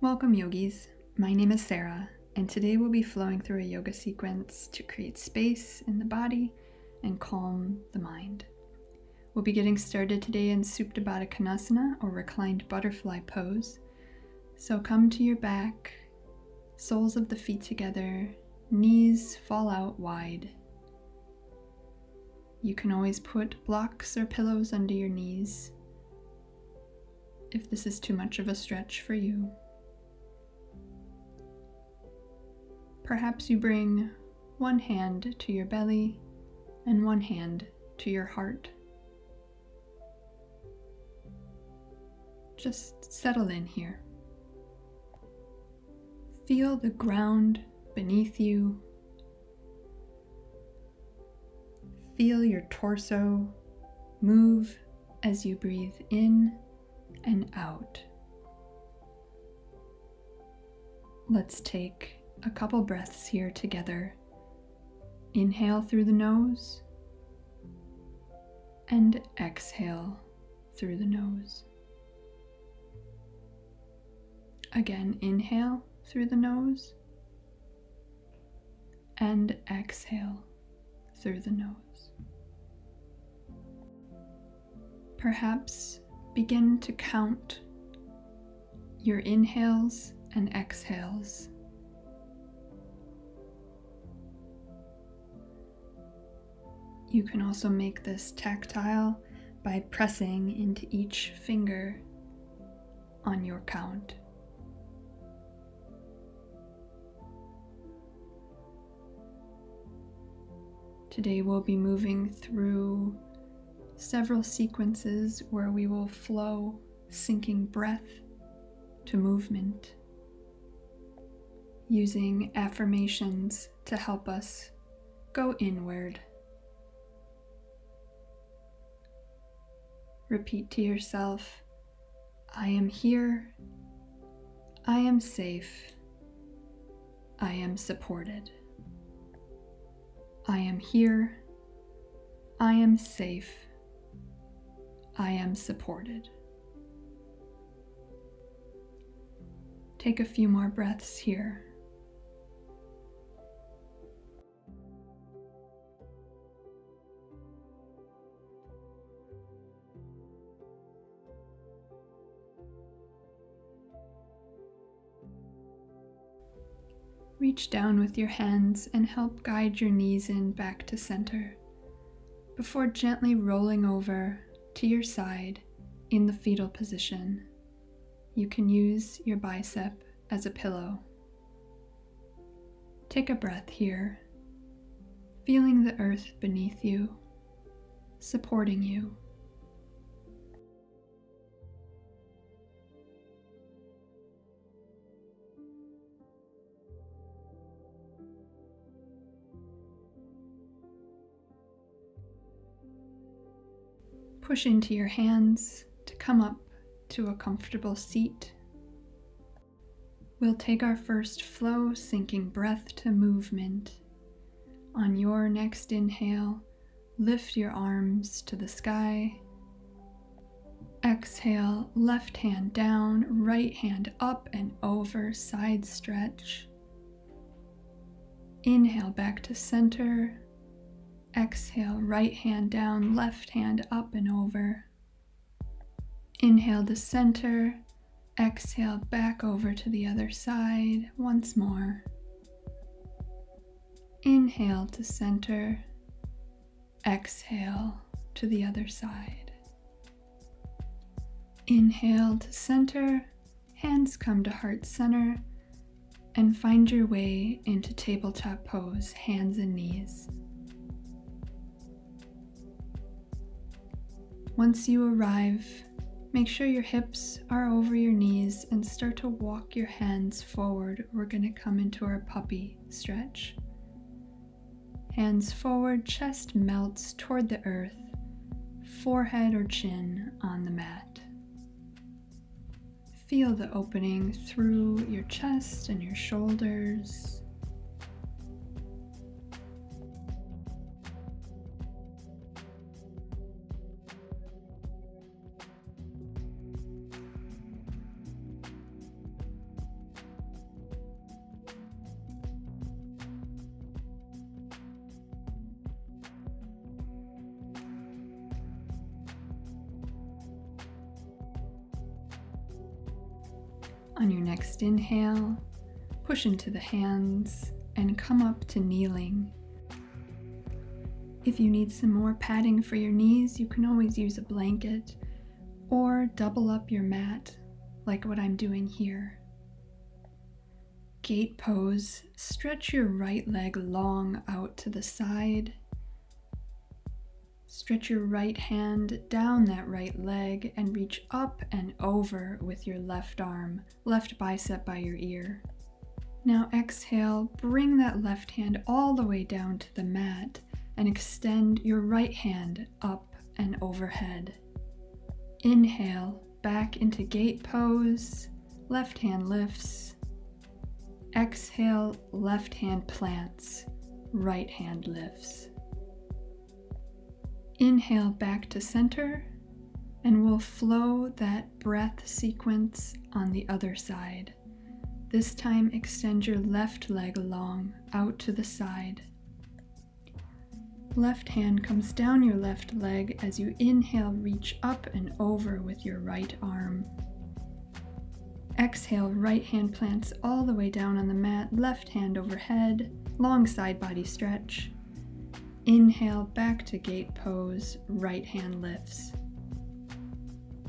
Welcome, yogis. My name is Sara, and today we'll be flowing through a yoga sequence to create space in the body and calm the mind. We'll be getting started today in Supta Baddha Konasana or reclined butterfly pose. So come to your back, soles of the feet together, knees fall out wide. You can always put blocks or pillows under your knees if this is too much of a stretch for you. Perhaps you bring one hand to your belly and one hand to your heart. Just settle in here. Feel the ground beneath you. Feel your torso move as you breathe in and out. Let's take a couple breaths here together. Inhale through the nose and exhale through the nose. Again, inhale through the nose and exhale through the nose. Perhaps begin to count your inhales and exhales. You can also make this tactile by pressing into each finger on your count. Today we'll be moving through several sequences where we will flow syncing breath to movement, using affirmations to help us go inward. Repeat to yourself I am here, I am safe, I am supported. I am here, I am safe, I am supported. Take a few more breaths here. Reach down with your hands and help guide your knees in back to center before gently rolling over to your side in the fetal position. You can use your bicep as a pillow. Take a breath here, feeling the earth beneath you, supporting you. Push into your hands to come up to a comfortable seat. We'll take our first flow, syncing breath to movement. On your next inhale, lift your arms to the sky. Exhale, left hand down, right hand up and over, side stretch. Inhale back to center, Exhale, right hand down, left hand up and over. Inhale to center. Exhale back over to the other side once more. Inhale to center. Exhale to the other side. Inhale to center. Hands come to heart center. And find your way into tabletop pose, hands and knees. Once you arrive, make sure your hips are over your knees and start to walk your hands forward. We're going to come into our puppy stretch. Hands forward, chest melts toward the earth, forehead or chin on the mat. Feel the opening through your chest and your shoulders. On your next inhale, push into the hands and come up to kneeling. If you need some more padding for your knees, you can always use a blanket or double up your mat like what I'm doing here. Gate pose, stretch your right leg long out to the side. Stretch your right hand down that right leg and reach up and over with your left arm, left bicep by your ear. Now exhale, bring that left hand all the way down to the mat and extend your right hand up and overhead. Inhale, back into gate pose, left hand lifts. Exhale, left hand plants, right hand lifts. Inhale back to center, and we'll flow that breath sequence on the other side. This time, extend your left leg long out to the side. Left hand comes down your left leg as you inhale, reach up and over with your right arm. Exhale, right hand plants all the way down on the mat, left hand overhead, long side body stretch. Inhale, back to gate pose, right hand lifts.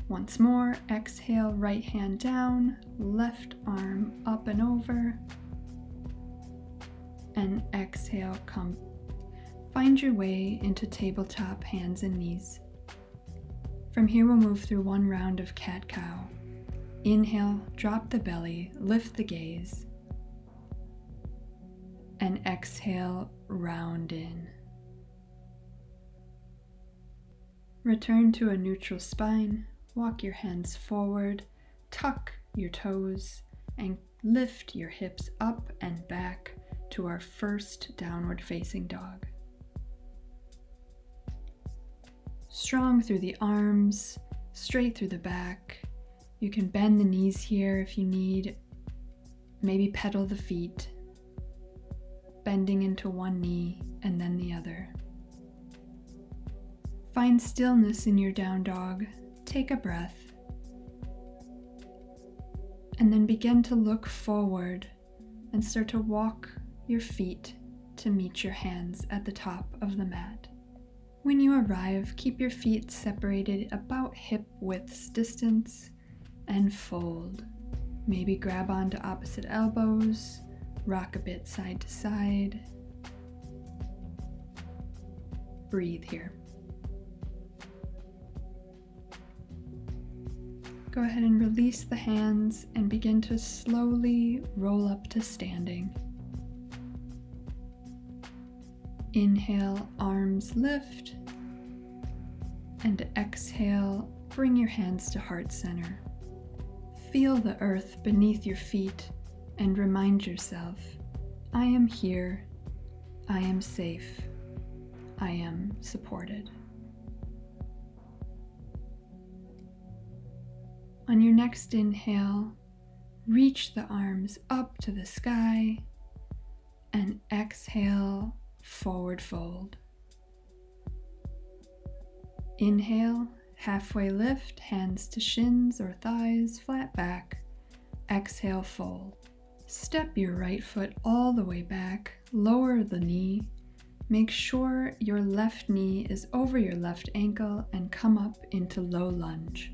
Once more, exhale, right hand down, left arm up and over. And exhale, come Find your way into tabletop hands and knees. From here, we'll move through one round of cat cow. Inhale, drop the belly, lift the gaze. And exhale, round in. Return to a neutral spine, walk your hands forward, tuck your toes, and lift your hips up and back to our first downward facing dog. strong through the arms, straight through the back. You can bend the knees here if you need. Maybe pedal the feet, bending into one knee and then the other. Find stillness in your down dog. Take a breath. And then begin to look forward and start to walk your feet to meet your hands at the top of the mat. When you arrive, keep your feet separated about hip widths distance and fold. Maybe grab onto opposite elbows, rock a bit side to side. Breathe here. Go ahead and release the hands and begin to slowly roll up to standing. Inhale, arms lift. And exhale, bring your hands to heart center. Feel the earth beneath your feet and remind yourself I am here, I am safe, I am supported. On your next inhale, reach the arms up to the sky and exhale, forward fold. Inhale, halfway lift, hands to shins or thighs, flat back. Exhale, fold. Step your right foot all the way back, lower the knee. Make sure your left knee is over your left ankle and come up into low lunge.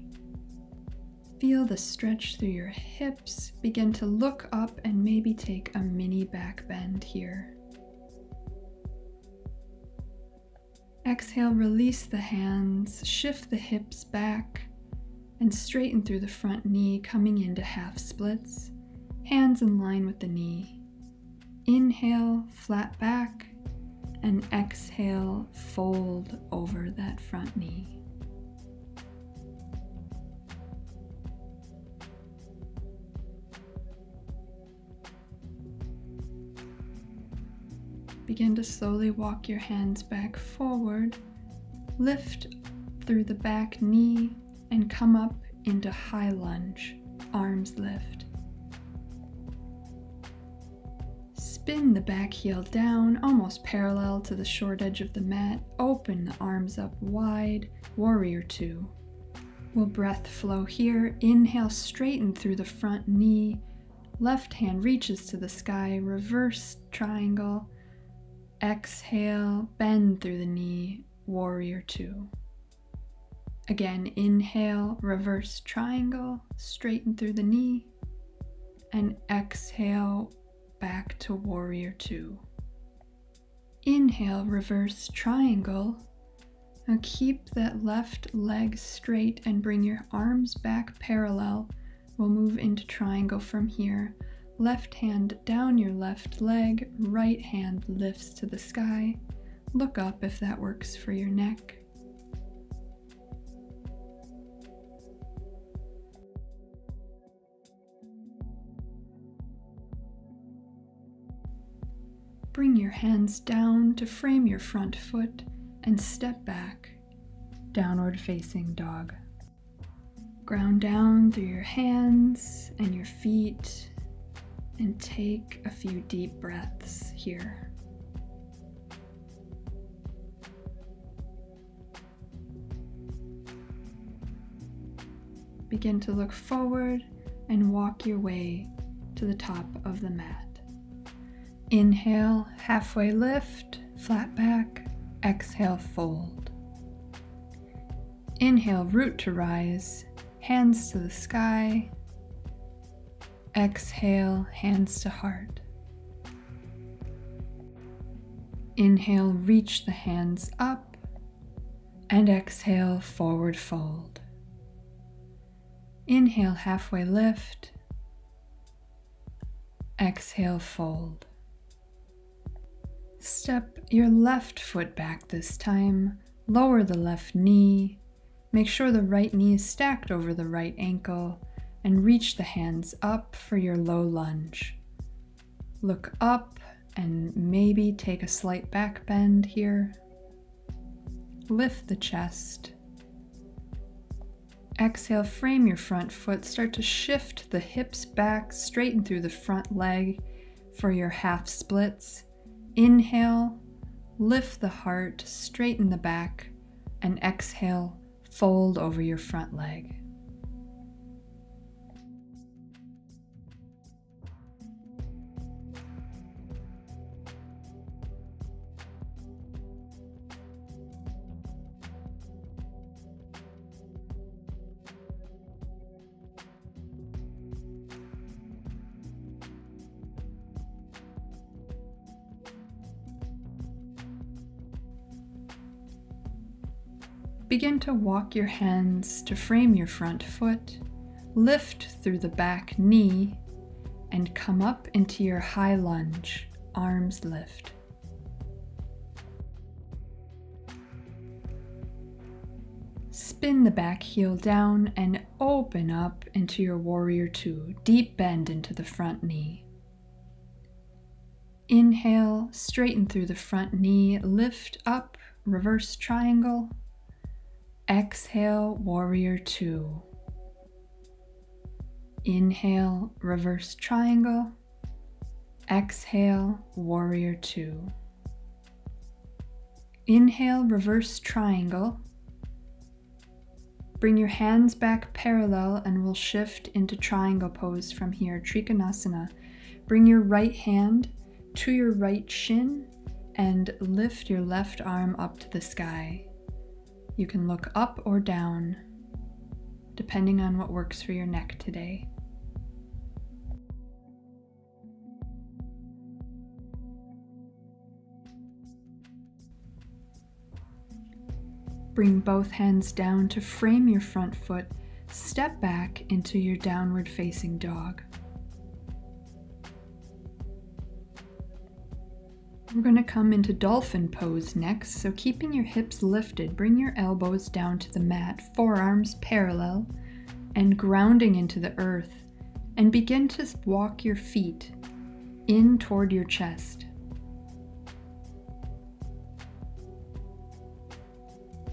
Feel the stretch through your hips. Begin to look up and maybe take a mini back bend here. Exhale, release the hands, shift the hips back, and straighten through the front knee, coming into half splits. Hands in line with the knee. Inhale, flat back, and exhale, fold over that front knee. Begin to slowly walk your hands back forward, lift through the back knee, and come up into high lunge, arms lift. Spin the back heel down, almost parallel to the short edge of the mat. Open the arms up wide, warrior two. Will breath flow here? Inhale, straighten through the front knee. Left hand reaches to the sky, reverse triangle. Exhale, bend through the knee, warrior two. Again, inhale, reverse triangle, straighten through the knee, and exhale back to warrior two. Inhale, reverse triangle. Now keep that left leg straight and bring your arms back parallel. We'll move into triangle from here. Left hand down your left leg, right hand lifts to the sky. Look up if that works for your neck. Bring your hands down to frame your front foot and step back, downward facing dog. Ground down through your hands and your feet and take a few deep breaths here. Begin to look forward and walk your way to the top of the mat. Inhale, halfway lift, flat back. Exhale, fold. Inhale, root to rise, hands to the sky. Exhale, hands to heart. Inhale, reach the hands up, and exhale, forward fold. Inhale, halfway lift. Exhale, fold. Step your left foot back this time. Lower the left knee. Make sure the right knee is stacked over the right ankle and reach the hands up for your low lunge. Look up and maybe take a slight back bend here. Lift the chest. Exhale, frame your front foot. Start to shift the hips back, straighten through the front leg for your half splits. Inhale, lift the heart, straighten the back, and exhale, fold over your front leg. Begin to walk your hands to frame your front foot, lift through the back knee, and come up into your high lunge, arms lift. Spin the back heel down and open up into your warrior two, deep bend into the front knee. Inhale, straighten through the front knee, lift up, reverse triangle, Exhale, warrior two. Inhale, reverse triangle. Exhale, warrior two. Inhale, reverse triangle. Bring your hands back parallel and we'll shift into triangle pose from here, Trikonasana. Bring your right hand to your right shin and lift your left arm up to the sky. You can look up or down, depending on what works for your neck today. Bring both hands down to frame your front foot. Step back into your downward facing dog. We're going to come into dolphin pose next, so keeping your hips lifted, bring your elbows down to the mat, forearms parallel, and grounding into the earth, and begin to walk your feet in toward your chest.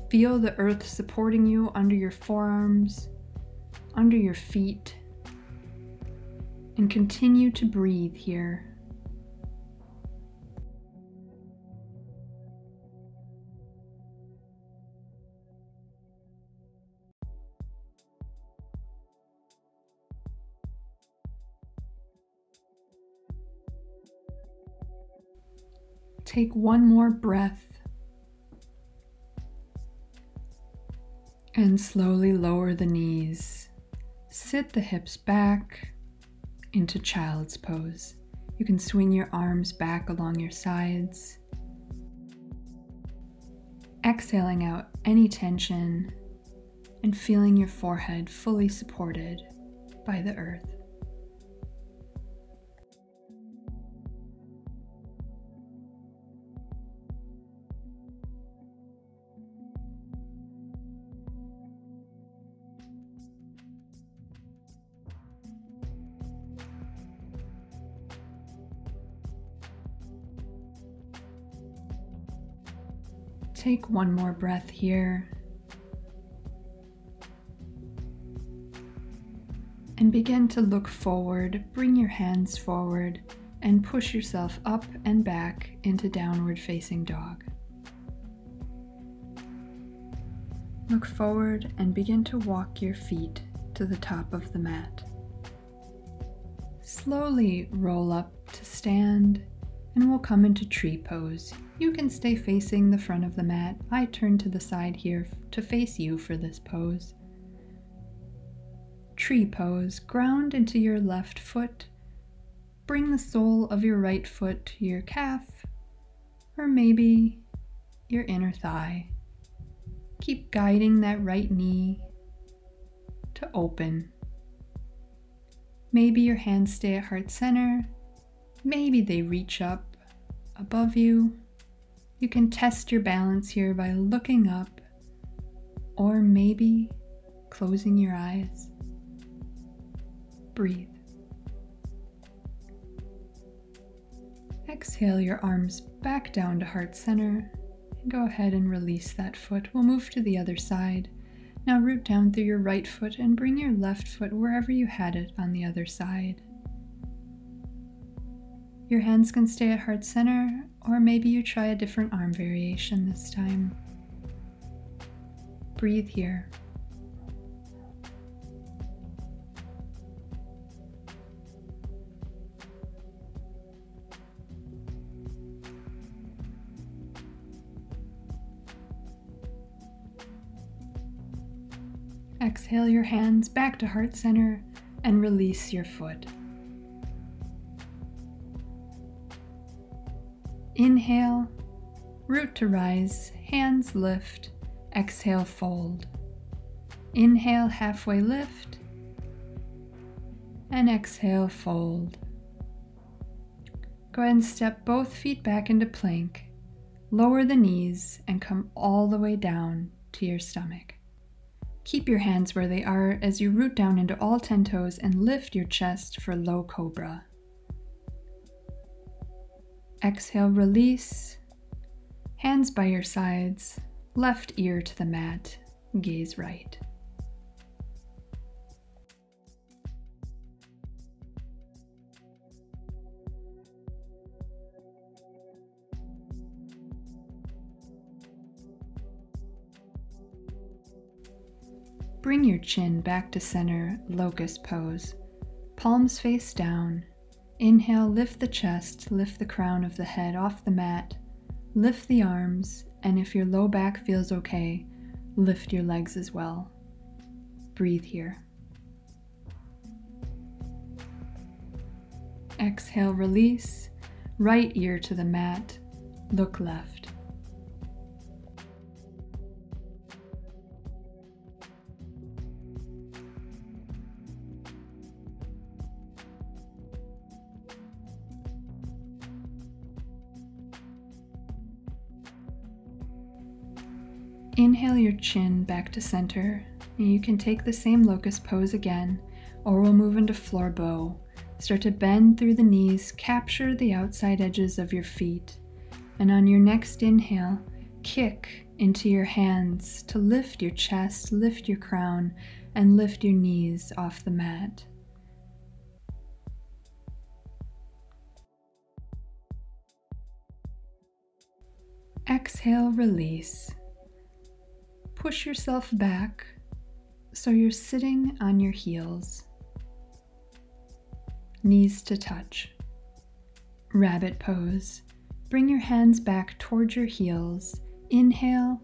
Feel the earth supporting you under your forearms, under your feet, and continue to breathe here. Take one more breath and slowly lower the knees. Sit the hips back into child's pose. You can swing your arms back along your sides. Exhaling out any tension and feeling your forehead fully supported by the earth. Take one more breath here. And begin to look forward. Bring your hands forward and push yourself up and back into downward facing dog. Look forward and begin to walk your feet to the top of the mat. Slowly roll up to stand and we'll come into tree pose. You can stay facing the front of the mat. I turn to the side here to face you for this pose. Tree pose, ground into your left foot. Bring the sole of your right foot to your calf, or maybe your inner thigh. Keep guiding that right knee to open. Maybe your hands stay at heart center Maybe they reach up above you. You can test your balance here by looking up or maybe closing your eyes. Breathe. Exhale your arms back down to heart center and go ahead and release that foot. We'll move to the other side. Now root down through your right foot and bring your left foot wherever you had it on the other side. Your hands can stay at heart center, or maybe you try a different arm variation this time. Breathe here. Exhale your hands back to heart center and release your foot. Inhale, root to rise, hands lift, exhale, fold. Inhale, halfway lift, and exhale, fold. Go ahead and step both feet back into plank. Lower the knees and come all the way down to your stomach. Keep your hands where they are as you root down into all 10 toes and lift your chest for low cobra. Exhale, release. Hands by your sides, left ear to the mat, gaze right. Bring your chin back to center, locust pose. Palms face down, Inhale, lift the chest, lift the crown of the head off the mat, lift the arms, and if your low back feels okay, lift your legs as well. Breathe here. Exhale, release, right ear to the mat, look left. Chin back to center. You can take the same locust pose again, or we'll move into floor bow. Start to bend through the knees, capture the outside edges of your feet. And on your next inhale, kick into your hands to lift your chest, lift your crown, and lift your knees off the mat. Exhale, release push yourself back so you're sitting on your heels, knees to touch. Rabbit pose. bring your hands back towards your heels. Inhale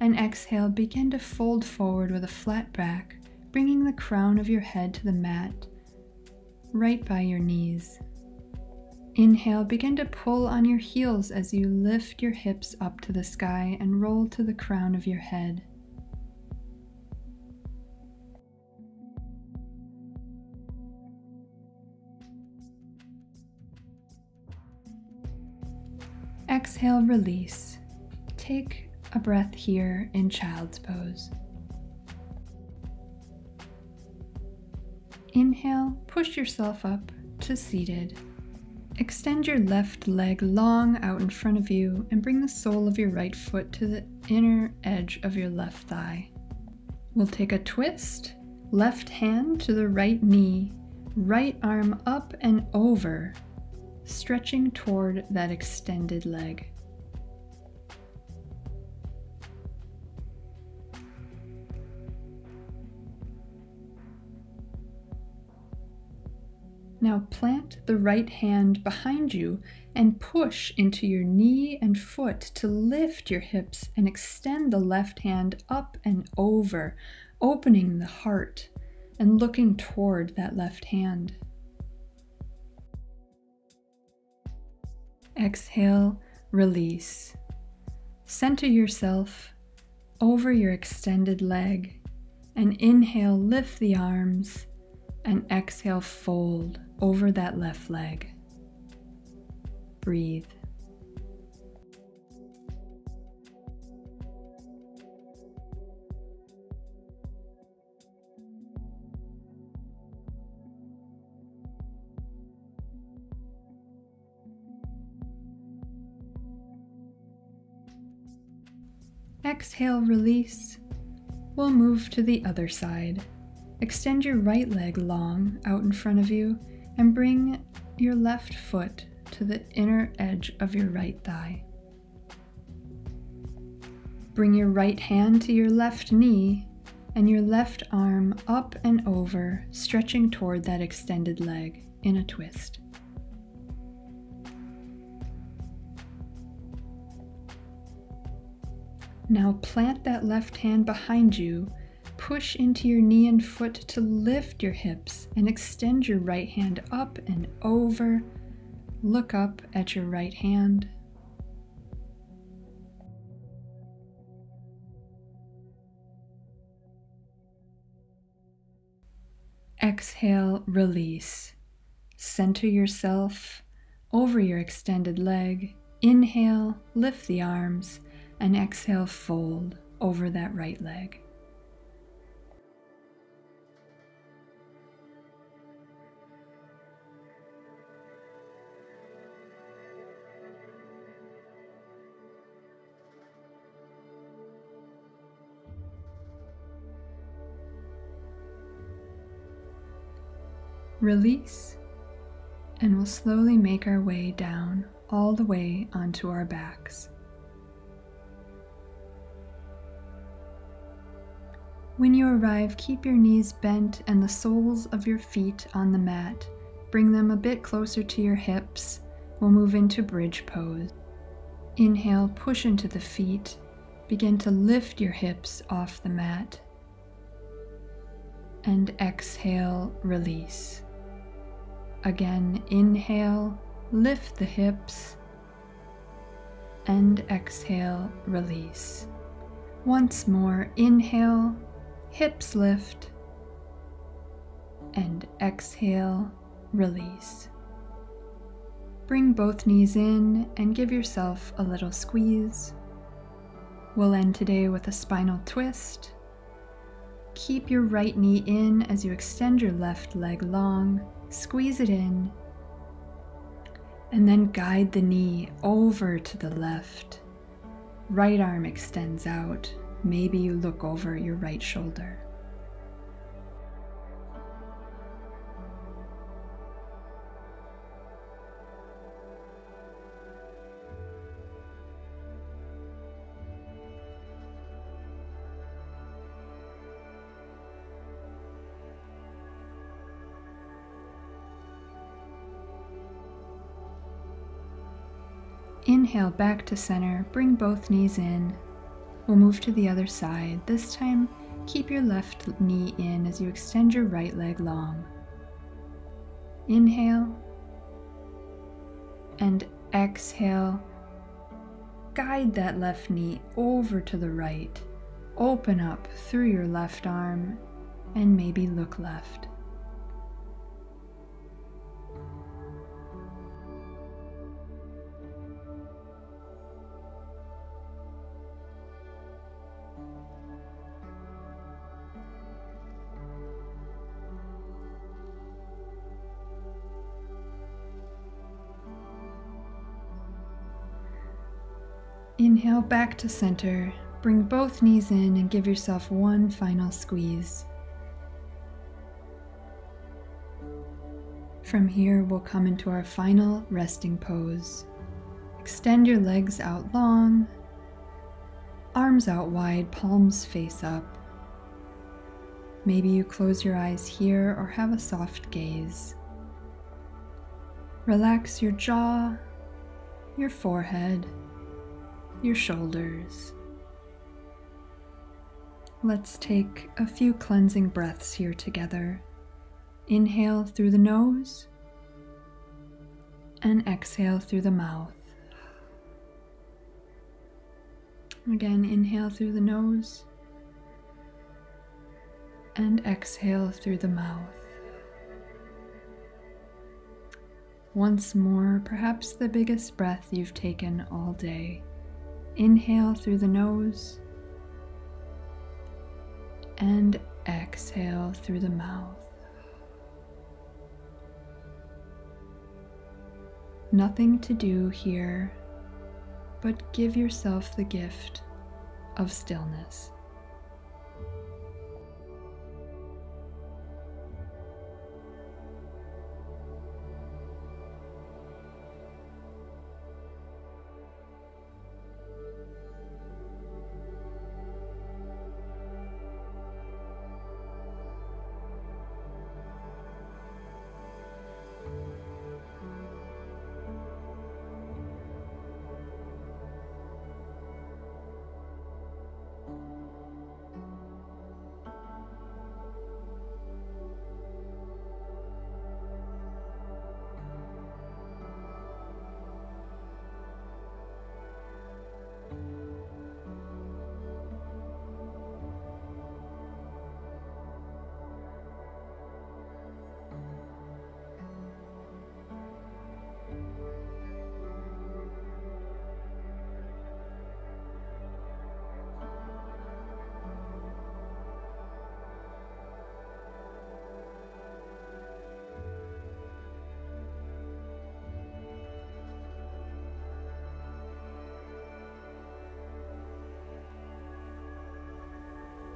and exhale, begin to fold forward with a flat back, bringing the crown of your head to the mat right by your knees. Inhale, begin to pull on your heels as you lift your hips up to the sky and roll to the crown of your head. Exhale, release. Take a breath here in child's pose. Inhale, push yourself up to seated. Extend your left leg long out in front of you and bring the sole of your right foot to the inner edge of your left thigh. We'll take a twist, left hand to the right knee, right arm up and over, stretching toward that extended leg. Now plant the right hand behind you and push into your knee and foot to lift your hips and extend the left hand up and over, opening the heart and looking toward that left hand. Exhale, release. Center yourself over your extended leg and inhale, lift the arms and exhale, fold over that left leg. Breathe. Exhale, release. We'll move to the other side. Extend your right leg long out in front of you and bring your left foot to the inner edge of your right thigh. Bring your right hand to your left knee and your left arm up and over, stretching toward that extended leg in a twist. Now plant that left hand behind you Push into your knee and foot to lift your hips and extend your right hand up and over. Look up at your right hand. Exhale, release. Center yourself over your extended leg. Inhale, lift the arms, and exhale, fold over that right leg. Release, and we'll slowly make our way down all the way onto our backs. When you arrive, keep your knees bent and the soles of your feet on the mat. Bring them a bit closer to your hips. We'll move into bridge pose. Inhale, push into the feet. Begin to lift your hips off the mat. And exhale, release. Again, inhale, lift the hips, and exhale, release. Once more, inhale, hips lift, and exhale, release. Bring both knees in and give yourself a little squeeze. We'll end today with a spinal twist. Keep your right knee in as you extend your left leg long Squeeze it in. And then guide the knee over to the left. Right arm extends out. Maybe you look over your right shoulder. Inhale back to center, bring both knees in, We'll move to the other side. This time, keep your left knee in as you extend your right leg long. Inhale and exhale. Guide that left knee over to the right. Open up through your left arm and maybe look left. Inhale back to center. Bring both knees in and give yourself one final squeeze. From here, we'll come into our final resting pose. Extend your legs out long, arms out wide, palms face up. Maybe you close your eyes here or have a soft gaze. Relax your jaw, your forehead, your shoulders. Let's take a few cleansing breaths here together. Inhale through the nose and exhale through the mouth. Again, inhale through the nose and exhale through the mouth. Once more, perhaps the biggest breath you've taken all day. Inhale through the nose and exhale through the mouth. Nothing to do here, but give yourself the gift of stillness.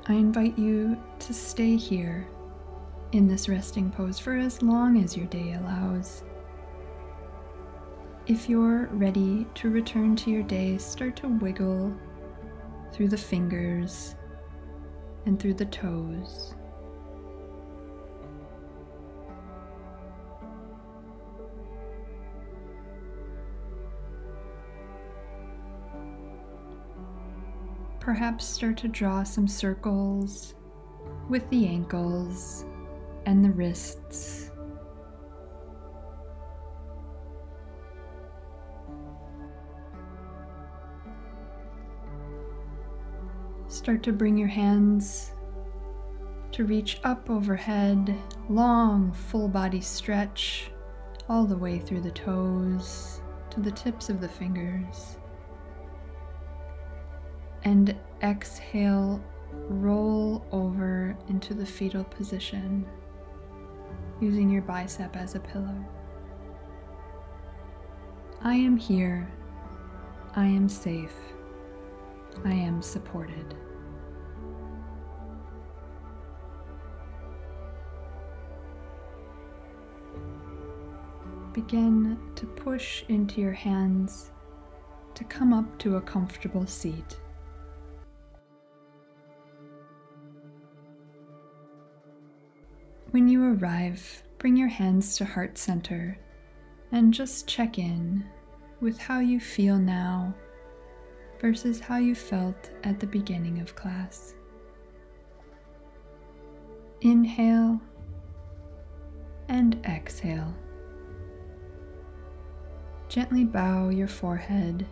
I invite you to stay here in this resting pose for as long as your day allows. If you're ready to return to your day, start to wiggle through the fingers and through the toes. Perhaps start to draw some circles with the ankles and the wrists. Start to bring your hands to reach up overhead, long full body stretch all the way through the toes to the tips of the fingers and exhale, roll over into the fetal position using your bicep as a pillow. I am here. I am safe. I am supported. Begin to push into your hands to come up to a comfortable seat. When you arrive, bring your hands to heart center and just check in with how you feel now versus how you felt at the beginning of class. Inhale and exhale. Gently bow your forehead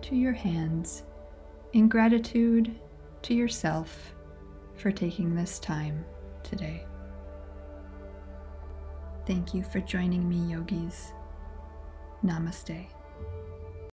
to your hands in gratitude to yourself for taking this time today. Thank you for joining me, yogis. Namaste.